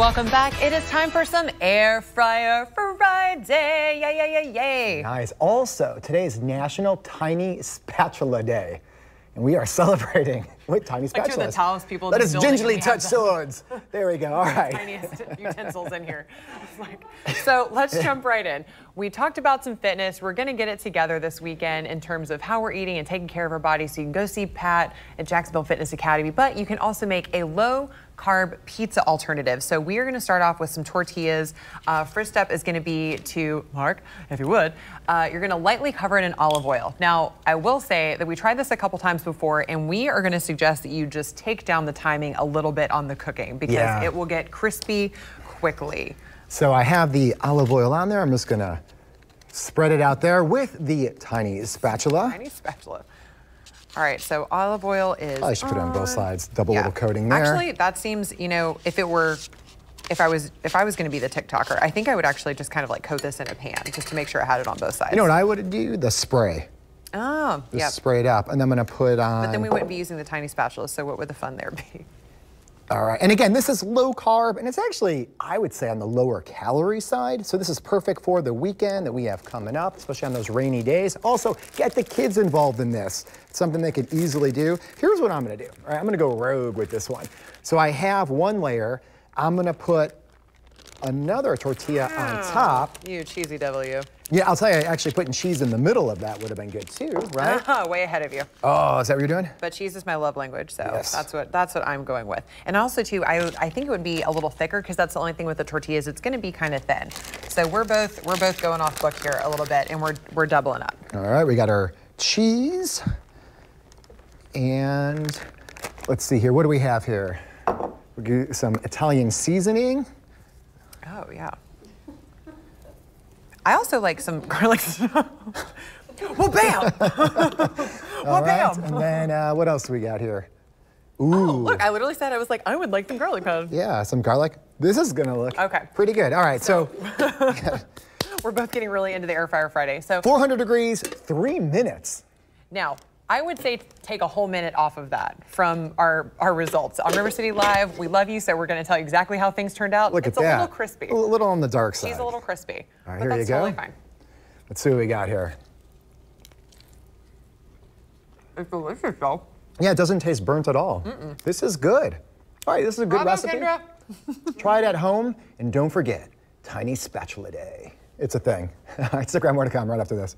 welcome back. It is time for some Air Fryer Friday. Yay, yay, yay, yay. Nice. Also, today is National Tiny Spatula Day. And we are celebrating with tiny Like two of the tallest people Let us gingerly touch swords. There we go. All right. tiniest utensils in here. Like- so let's jump right in. We talked about some fitness. We're going to get it together this weekend in terms of how we're eating and taking care of our bodies. So you can go see Pat at Jacksonville Fitness Academy, but you can also make a low carb pizza alternative. So we are going to start off with some tortillas. Uh, first step is going to be to, Mark, if you would, uh, you're going to lightly cover it in olive oil. Now, I will say that we tried this a couple times before, and we are going to suggest that you just take down the timing a little bit on the cooking because Yeah. it will get crispy quickly. So I have the olive oil on there. I'm just going to spread it out there with the tiny spatula. Tiny spatula. All right, so olive oil is. I should put it on both sides. Double little coating there. Actually, that seems, you know, if it were, if I was, if I was going to be the TikToker, I think I would actually just kind of like coat this in a pan just to make sure I had it on both sides. You know what I would do? The spray. Oh, Just yeah. spray it up. And then I'm going to put on. But then we wouldn't be using the tiny spatula, so what would the fun there be? All right, and again, this is low carb, and it's actually, I would say, on the lower calorie side. So this is perfect for the weekend that we have coming up, especially on those rainy days. Also, get the kids involved in this. It's something they could easily do. Here's what I'm gonna do. All right, I'm gonna go rogue with this one. So I have one layer. I'm gonna put another tortilla on hmm. top. You cheesy devil, you. Yeah, I'll tell you, actually putting cheese in the middle of that would have been good too, right? Uh-huh, way ahead of you. oh, is that what you're doing? But cheese is my love language, so Yes. that's what that's what I'm going with. And also too, I I think it would be a little thicker because that's the only thing with the tortillas. It's going to be kind of thin. So we're both we're both going off book here a little bit, and we're we're doubling up. All right, we got our cheese. And let's see here, what do we have here? We get some Italian seasoning. Oh yeah. I also like some garlic. well, bam! Right, bam. and then uh, what else do we got here? Ooh, Look, I literally said I was like, I would like some garlic powder. yeah, some garlic. This is gonna look Okay. pretty good. All right, so We're both getting really into the air fryer Friday. So 400 degrees, three minutes. Now, I would say take a whole minute off of that from our, our results. On River City Live, we love you, so we're going to tell you exactly how things turned out. Look it's at a that. little crispy. A little on the dark side. He's a little crispy. All right, but here that's you go. totally fine. Let's see what we got here. It's delicious, though. Yeah, it doesn't taste burnt at all. This is good. All right, this is a good Bravo, recipe. Kendra. Try it at home, and don't forget, Tiny Spatula Day. It's a thing. All right, stick around, more to come right after this.